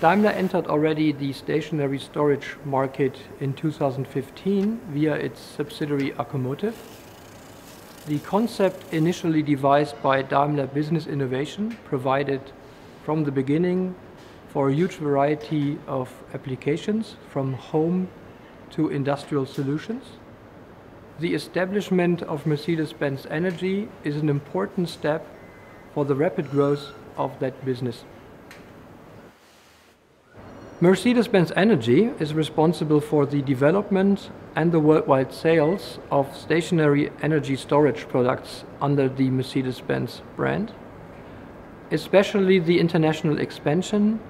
Daimler entered already the stationary storage market in 2015 via its subsidiary Accumotive. The concept initially devised by Daimler Business Innovation provided from the beginning for a huge variety of applications from home to industrial solutions. The establishment of Mercedes-Benz Energy is an important step for the rapid growth of that business. Mercedes-Benz Energy is responsible for the development and the worldwide sales of stationary energy storage products under the Mercedes-Benz brand. Especially the international expansion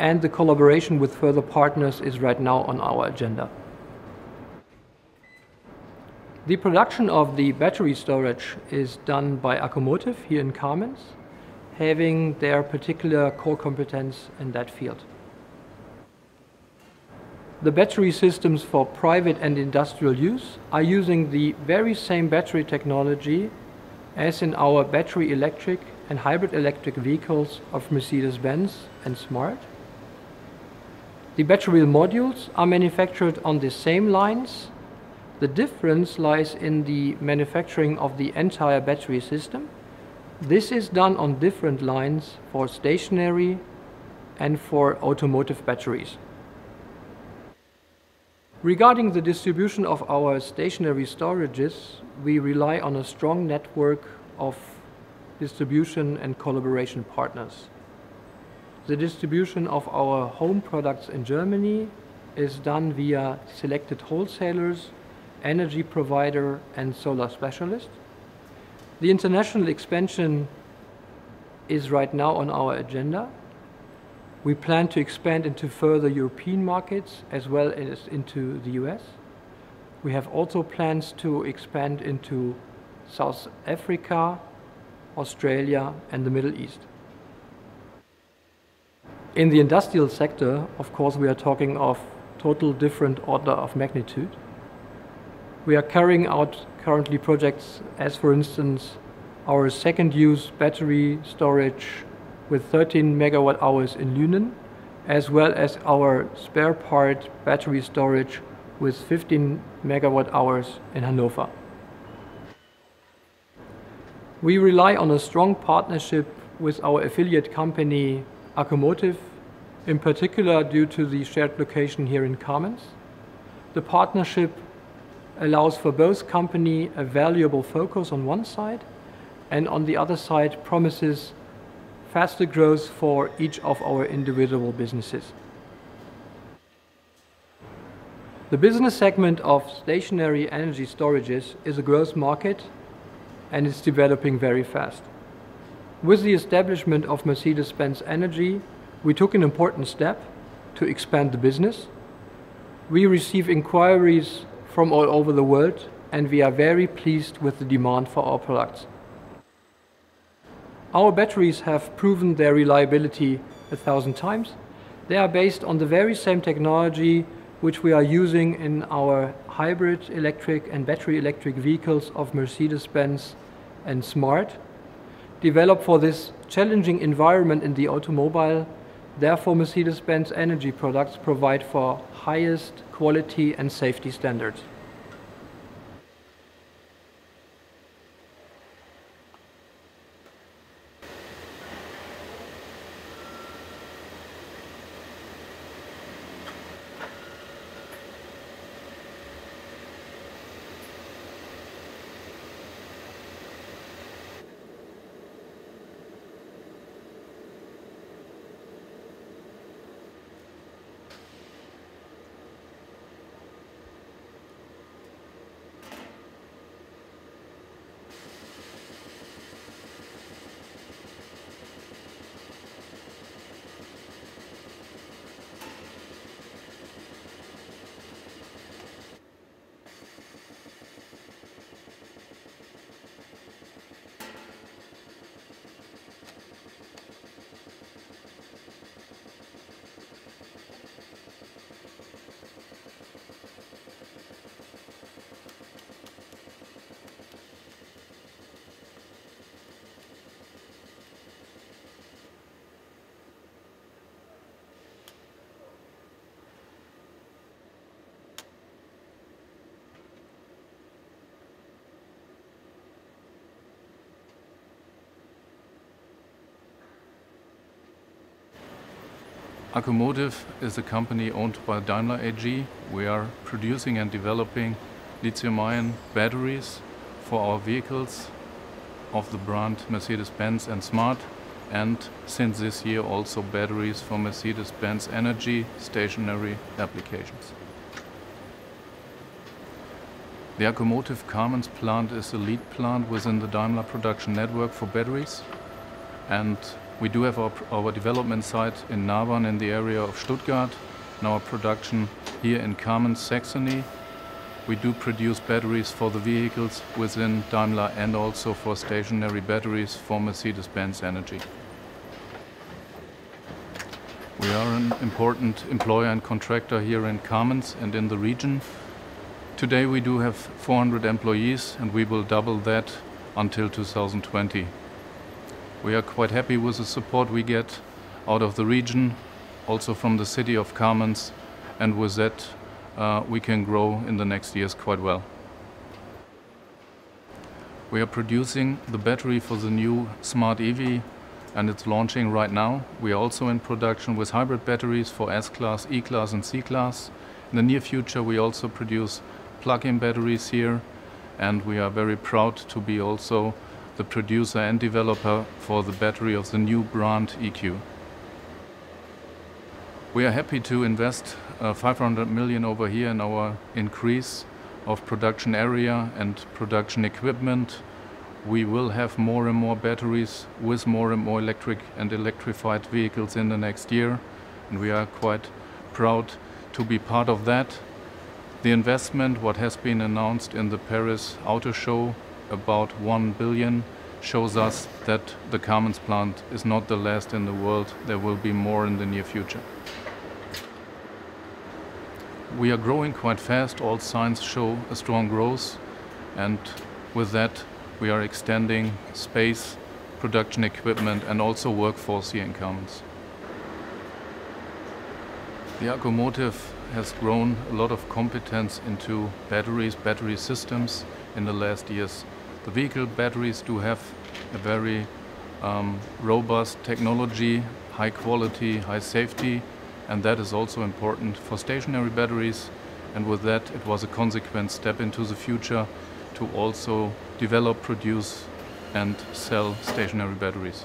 and the collaboration with further partners is right now on our agenda. The production of the battery storage is done by Accumotive here in Kamenz, having their particular core competence in that field. The battery systems for private and industrial use are using the very same battery technology as in our battery electric and hybrid electric vehicles of Mercedes-Benz and Smart. The battery modules are manufactured on the same lines. The difference lies in the manufacturing of the entire battery system. This is done on different lines for stationary and for automotive batteries. Regarding the distribution of our stationary storages, we rely on a strong network of distribution and collaboration partners. The distribution of our home products in Germany is done via selected wholesalers, energy provider, and solar specialist. The international expansion is right now on our agenda. We plan to expand into further European markets as well as into the US. We have also plans to expand into South Africa, Australia, and the Middle East. In the industrial sector, of course, we are talking of total different order of magnitude. We are carrying out currently projects as, for instance, our second use battery storage with 13 megawatt hours in Lünen, as well as our spare part battery storage with 15 megawatt hours in Hanover. We rely on a strong partnership with our affiliate company Accumotive, in particular due to the shared location here in Kamenz. The partnership allows for both company a valuable focus on one side and on the other side promises faster growth for each of our individual businesses. The business segment of stationary energy storages is a growth market and it's developing very fast. With the establishment of Mercedes-Benz Energy, we took an important step to expand the business. We receive inquiries from all over the world and we are very pleased with the demand for our products. Our batteries have proven their reliability a thousand times. They are based on the very same technology which we are using in our hybrid electric and battery electric vehicles of Mercedes-Benz and Smart, developed for this challenging environment in the automobile. Therefore, Mercedes-Benz energy products provide for highest quality and safety standards. Accumotive is a company owned by Daimler AG. We are producing and developing lithium-ion batteries for our vehicles of the brand Mercedes-Benz and Smart and since this year also batteries for Mercedes-Benz energy stationary applications. The Accumotive Kamenz plant is a lead plant within the Daimler production network for batteries and we do have our, our development site in Nabern in the area of Stuttgart and our production here in Kamenz, Saxony. We do produce batteries for the vehicles within Daimler and also for stationary batteries for Mercedes-Benz Energy. We are an important employer and contractor here in Kamenz and in the region. Today we do have 400 employees and we will double that until 2020. We are quite happy with the support we get out of the region, also from the city of Kamenz, and with that uh, we can grow in the next years quite well. We are producing the battery for the new Smart EV and it's launching right now. We are also in production with hybrid batteries for S-Class, E-Class and C-Class. In the near future we also produce plug-in batteries here and we are very proud to be also the producer and developer for the battery of the new brand EQ. We are happy to invest uh, 500 million over here in our increase of production area and production equipment we will have more and more batteries with more and more electric and electrified vehicles in the next year and we are quite proud to be part of that. The investment, what has been announced in the Paris Auto Show, about 1 billion, shows us that the Kamenz plant is not the last in the world. There will be more in the near future. We are growing quite fast. All signs show a strong growth and with that we are extending space, production equipment and also workforce here in Kamenz. The Accumotive has grown a lot of competence into batteries, battery systems in the last years. The vehicle batteries do have a very um, robust technology, high quality, high safety, and that is also important for stationary batteries. And with that, it was a consequent step into the future to also develop, produce and sell stationary batteries.